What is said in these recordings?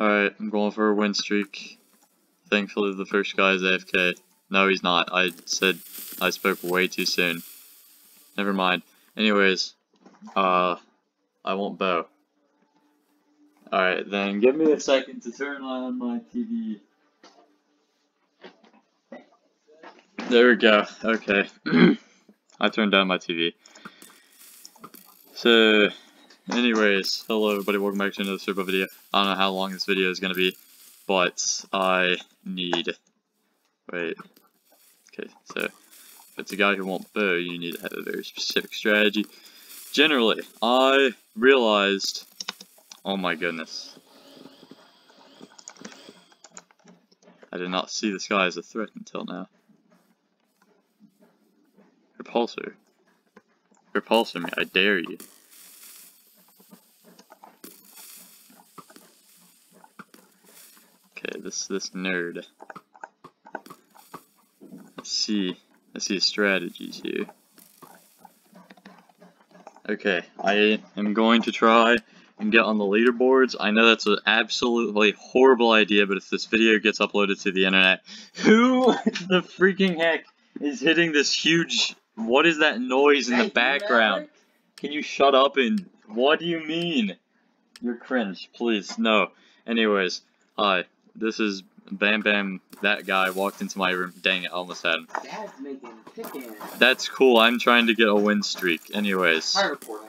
Alright, I'm going for a win streak. Thankfully the first guy is AFK. No, he's not. I said I spoke way too soon. Never mind. Anyways, uh, I won't bow. Alright, then give me a second to turn on my TV. There we go. Okay. I turned down my TV. So, anyways, hello everybody, welcome back to another Super video. I don't know how long this video is going to be, but I need... Wait. Okay, so, if it's a guy who won't bow, you need to have a very specific strategy. Generally, I realized... Oh my goodness. I did not see this guy as a threat until now. Repulsor. Repulsor me, I dare you. Okay, this this nerd. Let's see. Let's see strategies here. Okay, I am going to try and get on the leaderboards. I know that's an absolutely horrible idea, but if this video gets uploaded to the internet, who the freaking heck is hitting this huge what is that noise in the background? Can you shut up and what do you mean? You're cringe, please, no. Anyways, hi, this is Bam Bam, that guy walked into my room. Dang it, I almost had him. Dad's making chicken. That's cool, I'm trying to get a win streak. Anyways. Hi, reporting.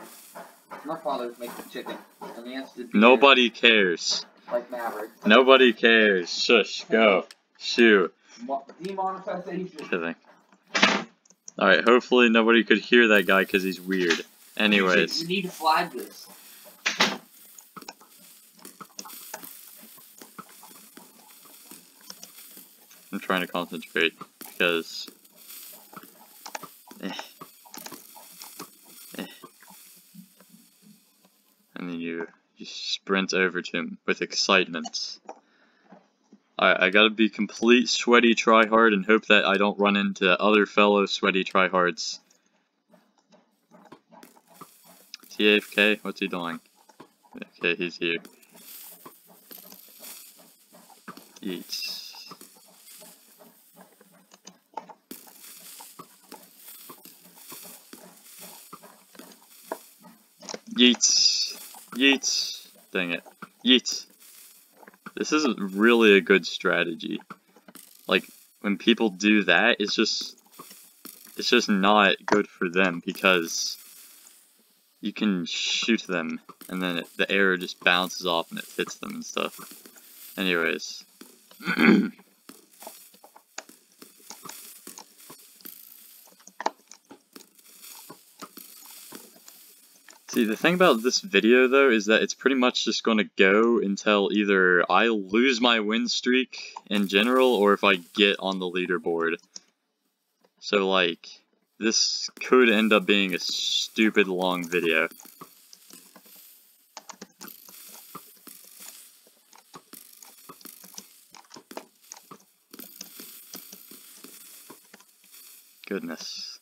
My father's making chicken, and he has to Nobody cares. Like Maverick. Nobody cares. Shush, go. Shoo. Demonetization. Kidding. Alright, hopefully nobody could hear that guy because he's weird. Anyways. You need to flag this. I'm trying to concentrate because... Eh. Eh. And then you, you sprint over to him with excitement. Alright, I gotta be complete sweaty tryhard and hope that I don't run into other fellow sweaty tryhards. TAFK? What's he doing? Okay, he's here. Yeets. Yeets. Yeets. Dang it. Yeets. This isn't really a good strategy. Like, when people do that, it's just, it's just not good for them because you can shoot them and then it, the arrow just bounces off and it hits them and stuff. Anyways. See, the thing about this video, though, is that it's pretty much just going to go until either I lose my win streak in general, or if I get on the leaderboard. So, like, this could end up being a stupid long video. Goodness.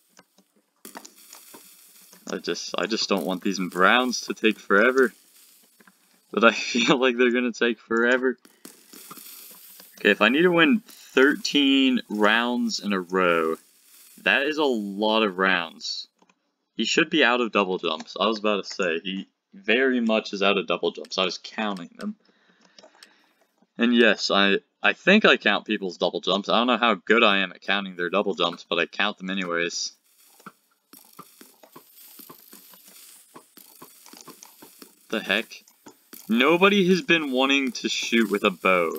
I just I just don't want these browns to take forever. But I feel like they're gonna take forever. Okay, if I need to win 13 rounds in a row, that is a lot of rounds. He should be out of double jumps. I was about to say, he very much is out of double jumps. I was counting them. And yes, I, I think I count people's double jumps. I don't know how good I am at counting their double jumps, but I count them anyways. The heck? Nobody has been wanting to shoot with a bow.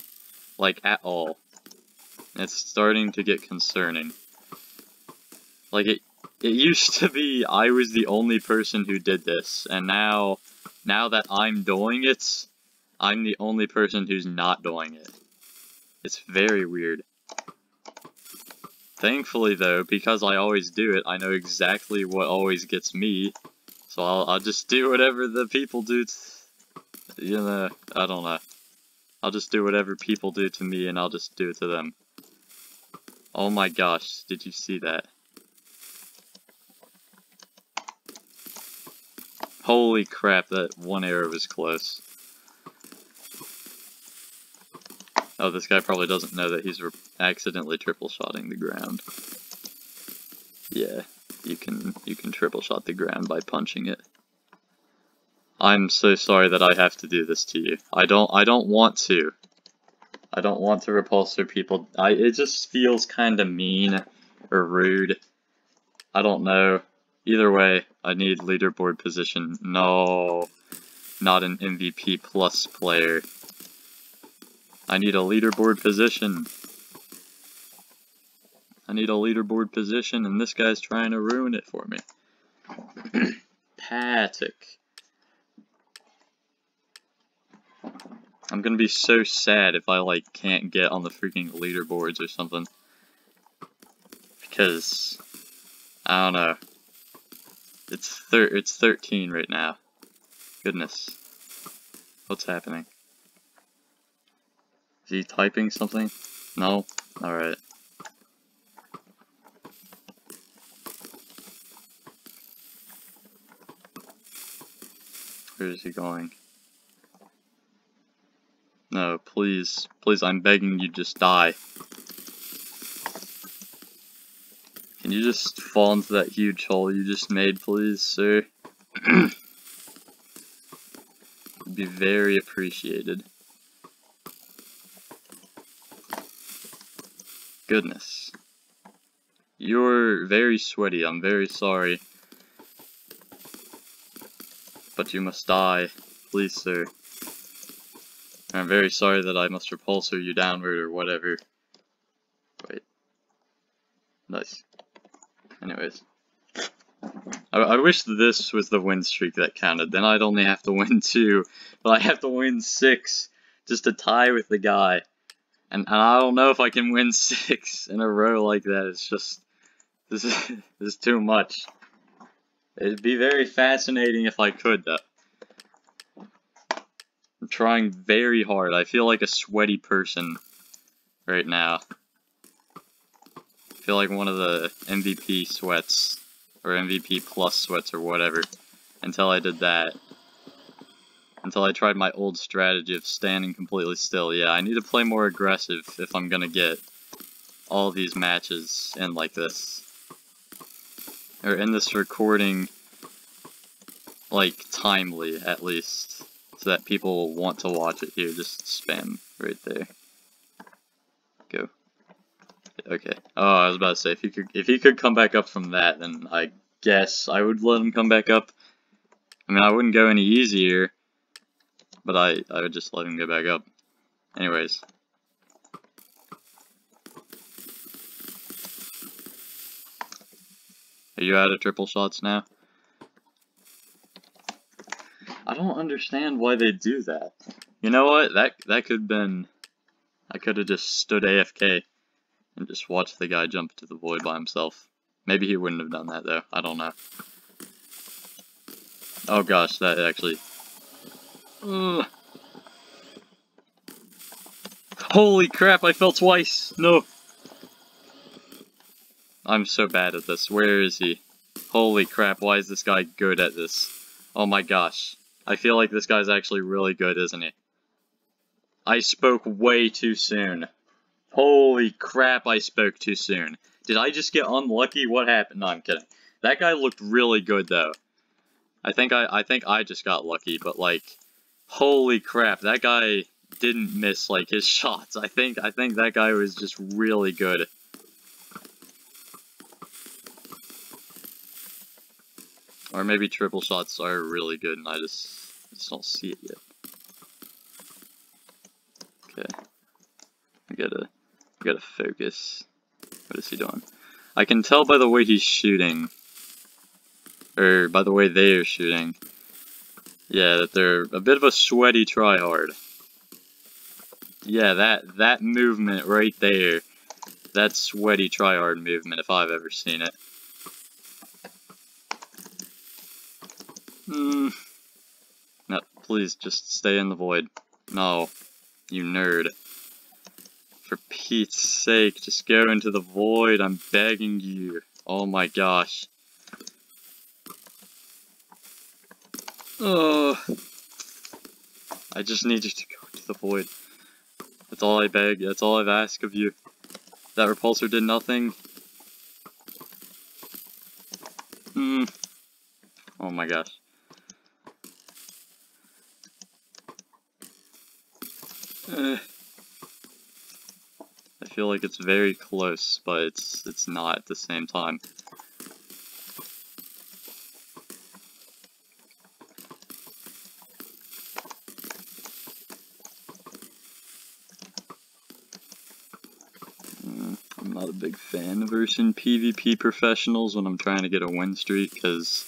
Like, at all. It's starting to get concerning. Like, it, it used to be I was the only person who did this, and now, now that I'm doing it, I'm the only person who's not doing it. It's very weird. Thankfully, though, because I always do it, I know exactly what always gets me, so I'll, I'll just do whatever the people do to, you know, I don't know. I'll just do whatever people do to me and I'll just do it to them. Oh my gosh, did you see that? Holy crap, that one arrow was close. Oh, this guy probably doesn't know that he's accidentally triple shotting the ground. Yeah, you can you can triple shot the ground by punching it. I'm so sorry that I have to do this to you. I don't I don't want to. I don't want to repulse repulsor people. I it just feels kind of mean or rude. I don't know. Either way, I need leaderboard position. No, not an MVP plus player. I need a leaderboard position. I need a leaderboard position, and this guy's trying to ruin it for me. Patic. I'm gonna be so sad if I, like, can't get on the freaking leaderboards or something. Because, I don't know. It's thir it's 13 right now. Goodness. What's happening? Is he typing something? No? Alright. Where is he going? No, please. Please, I'm begging you, just die. Can you just fall into that huge hole you just made, please, sir? Would be very appreciated. Goodness. You're very sweaty, I'm very sorry. But you must die. Please, sir. I'm very sorry that I must repulsor you downward or whatever. Wait. Nice. Anyways. I, I wish this was the win streak that counted. Then I'd only have to win two. But I have to win six just to tie with the guy. And, and I don't know if I can win six in a row like that. It's just... This is, this is too much. It'd be very fascinating if I could, though. I'm trying very hard. I feel like a sweaty person right now. I feel like one of the MVP sweats, or MVP plus sweats or whatever, until I did that. Until I tried my old strategy of standing completely still. Yeah, I need to play more aggressive if I'm gonna get all these matches in like this. Or in this recording, like, timely, at least. So that people want to watch it here, just spam right there. Go. Okay. Oh, I was about to say if he could if he could come back up from that, then I guess I would let him come back up. I mean, I wouldn't go any easier, but I I would just let him go back up. Anyways. Are you out of triple shots now? I don't understand why they do that. You know what? That that could have been... I could have just stood AFK and just watched the guy jump to the void by himself. Maybe he wouldn't have done that, though. I don't know. Oh gosh, that actually... Ugh. Holy crap, I fell twice! No! I'm so bad at this. Where is he? Holy crap, why is this guy good at this? Oh my gosh. I feel like this guy's actually really good, isn't he? I spoke way too soon. Holy crap, I spoke too soon. Did I just get unlucky? What happened? No, I'm kidding. That guy looked really good, though. I think I, I think I just got lucky, but, like, holy crap, that guy didn't miss, like, his shots. I think, I think that guy was just really good. Or maybe triple shots are really good and I just, just don't see it yet. Okay. I gotta, I gotta focus. What is he doing? I can tell by the way he's shooting, or by the way they are shooting, yeah, that they're a bit of a sweaty tryhard. Yeah, that, that movement right there, that sweaty tryhard movement if I've ever seen it. Hmm. No, please, just stay in the void. No, you nerd. For Pete's sake, just go into the void, I'm begging you. Oh my gosh. Oh. I just need you to go into the void. That's all I beg. That's all I've asked of you. That repulsor did nothing. Hmm. Oh my gosh. Uh, I feel like it's very close, but it's it's not at the same time. Mm, I'm not a big fan of versing PvP professionals when I'm trying to get a win streak, because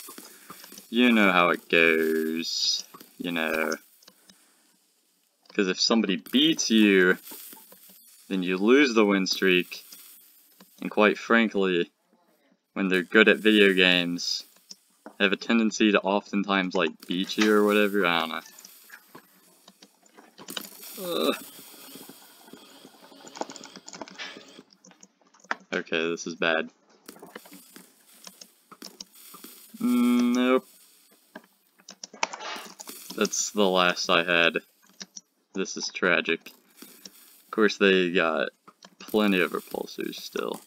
you know how it goes, you know. Because if somebody beats you, then you lose the win streak, and quite frankly, when they're good at video games, they have a tendency to oftentimes, like, beat you or whatever, I don't know. Ugh. Okay, this is bad. Nope. That's the last I had. This is tragic. Of course, they got plenty of repulsors still.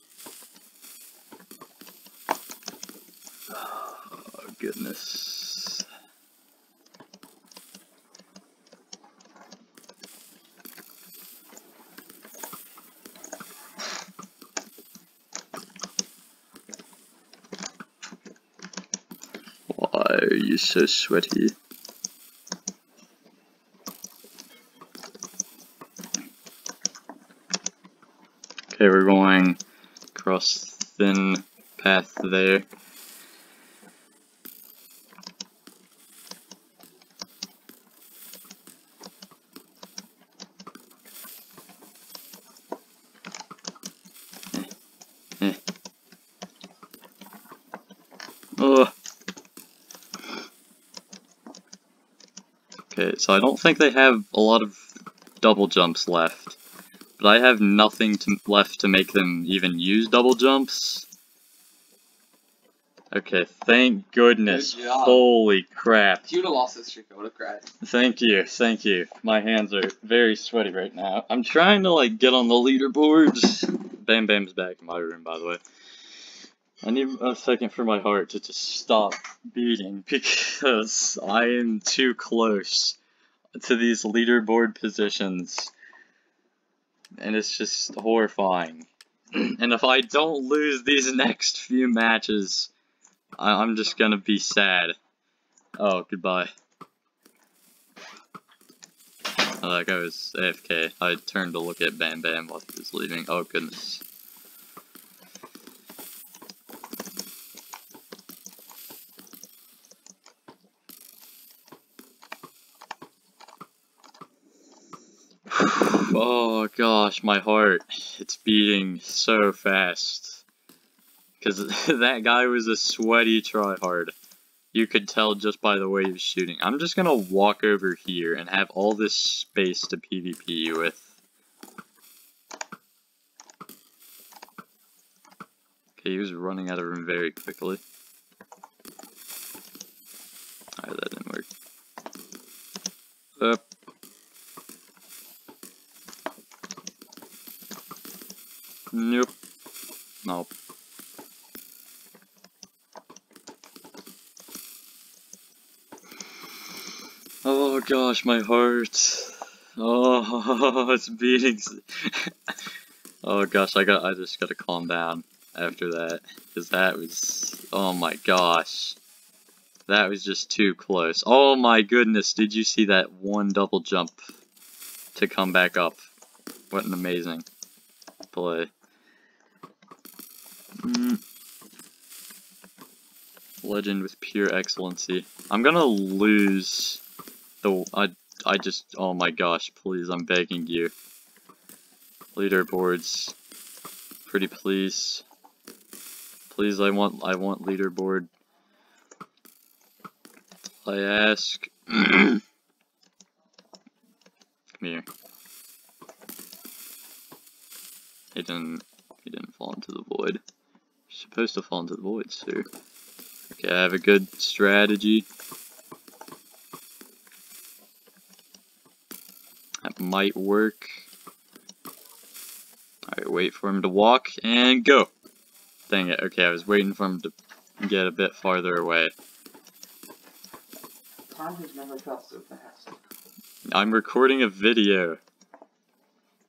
Oh, goodness. Why are you so sweaty? Okay, we're going across thin path there. Eh, eh. Ugh. Okay, so I don't think they have a lot of double jumps left. But I have nothing to, left to make them even use double jumps. Okay, thank goodness. Good. Holy crap. If you'd have lost this streak, I would have cried. Thank you, thank you. My hands are very sweaty right now. I'm trying to like get on the leaderboards. Bam Bam's back in my room, by the way. I need a second for my heart to just stop beating because I am too close to these leaderboard positions. And it's just horrifying. and if I don't lose these next few matches, I I'm just gonna be sad. Oh, goodbye. Oh, that guy was AFK. I turned to look at Bam Bam while he was leaving. Oh, goodness. Oh gosh, my heart. It's beating so fast. Because that guy was a sweaty tryhard. You could tell just by the way he was shooting. I'm just gonna walk over here and have all this space to PvP you with. Okay, he was running out of room very quickly. Alright, that didn't work. Up. Nope. Nope. Oh gosh, my heart. Oh, it's beating. oh gosh, I got. I just gotta calm down after that, because that was. Oh my gosh, that was just too close. Oh my goodness, did you see that one double jump to come back up? What an amazing play. Legend with pure excellency. I'm gonna lose the. I I just. Oh my gosh! Please, I'm begging you. Leaderboards. Pretty please. Please, I want. I want leaderboard. I ask. Come here. He didn't. He didn't fall into the void. Supposed to fall into the void, sir. Okay, I have a good strategy. That might work. Alright, wait for him to walk, and go! Dang it, okay, I was waiting for him to get a bit farther away. Time has never felt so fast. I'm recording a video.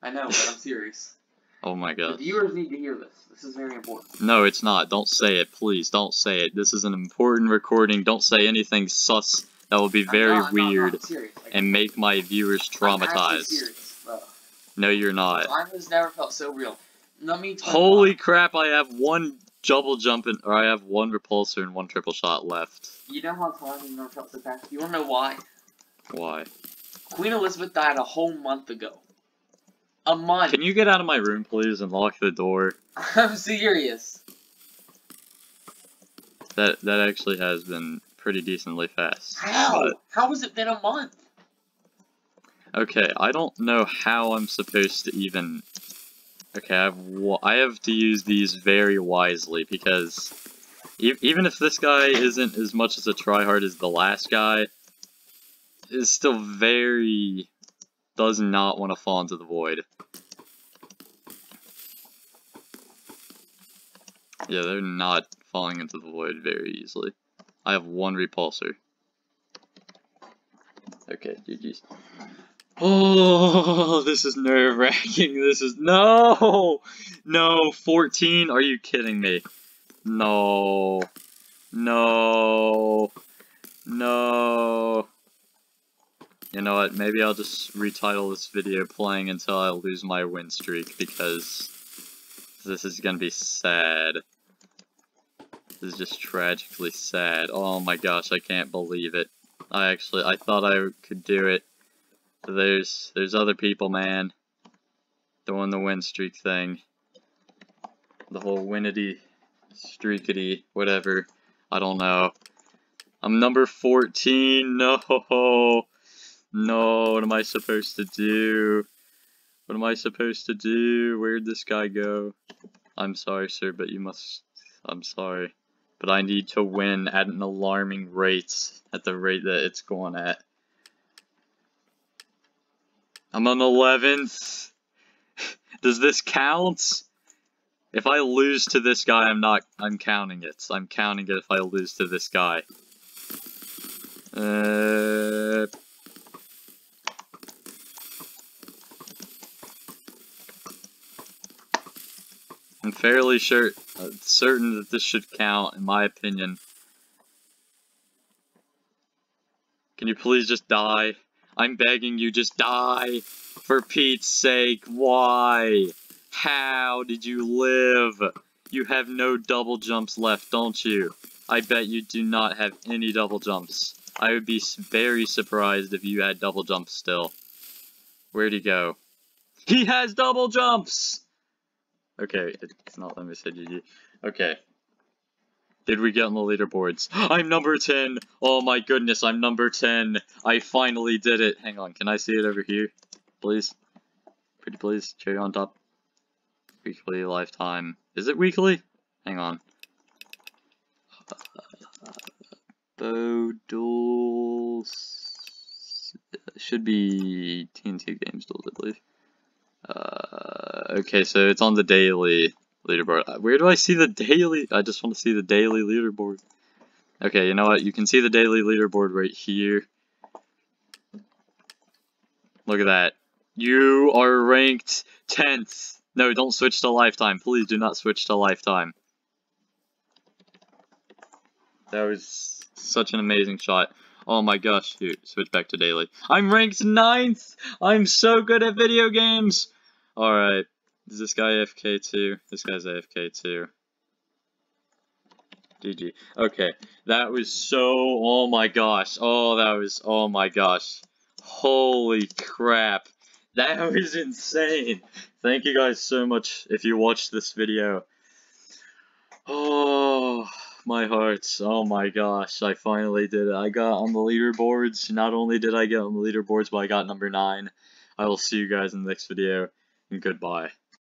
I know, but I'm serious. Oh my The god. viewers need to hear this. This is very important. No, it's not. Don't say it, please. Don't say it. This is an important recording. Don't say anything sus that will be very not- I'm not- I'm weird serious. And make my viewers traumatized. serious. No, you're not. Time has never felt so real. Let me tell Holy why. crap, I have one double jump and or I have one repulsor and one triple shot left. You know how time has never felt so fast? You wanna know why? Why? Queen Elizabeth died a whole month ago. A month. Can you get out of my room, please, and lock the door? I'm serious. That that actually has been pretty decently fast. How? But- How has it been a month? okay, I don't know how I'm supposed to even. Okay, I have wa- I have to use these very wisely because e even if this guy isn't as much as a tryhard as the last guy, is still very does not want to fall into the void. Yeah, they're not falling into the void very easily. I have one repulsor. Okay, GG's. Oh, this is nerve wracking. This is no, no, 14. Are you kidding me? No, no, no. You know what? Maybe I'll just retitle this video "Playing Until I Lose My Win Streak" because this is gonna be sad. This is just tragically sad. Oh my gosh, I can't believe it. I actually, I thought I could do it. There's, there's other people, man. Doing the win streak thing. The whole winity, streakity, whatever. I don't know. I'm number 14. No. No, what am I supposed to do? What am I supposed to do? Where'd this guy go? I'm sorry, sir, but you must... I'm sorry. But I need to win at an alarming rate, at the rate that it's going at. I'm on 11th. Does this count? If I lose to this guy, I'm not, I'm counting it. I'm counting it if I lose to this guy. Uh... I'm fairly sure, uh, certain that this should count, in my opinion. Can you please just die? I'm begging you, just die! For Pete's sake, why? How did you live? You have no double jumps left, don't you? I bet you do not have any double jumps. I would be very surprised if you had double jumps still. Where'd he go? He has double jumps! Okay, it's not let me say GG. Okay. Did we get on the leaderboards? I'm number 10! Oh my goodness, I'm number 10! I finally did it! Hang on, can I see it over here? Please? Pretty please, cherry on top. Weekly lifetime. Is it weekly? Hang on. Bow duels should be TNT Games duels, I believe. Uh, okay, so it's on the daily leaderboard. Uh, Where do I see the daily? I just want to see the daily leaderboard. Okay, you know what? You can see the daily leaderboard right here. Look at that. You are ranked 10th. No, don't switch to lifetime. Please do not switch to lifetime. That was such an amazing shot. Oh my gosh, dude, switch back to daily. I'm ranked 9th! I'm so good at video games! Alright, is this guy AFK too? This guy's AFK too. GG. Okay, that was so, oh my gosh. Oh, that was, oh my gosh. Holy crap. That was insane. Thank you guys so much if you watched this video. Oh, my heart. Oh my gosh, I finally did it. I got on the leaderboards. Not only did I get on the leaderboards, but I got number 9. I will see you guys in the next video, and goodbye.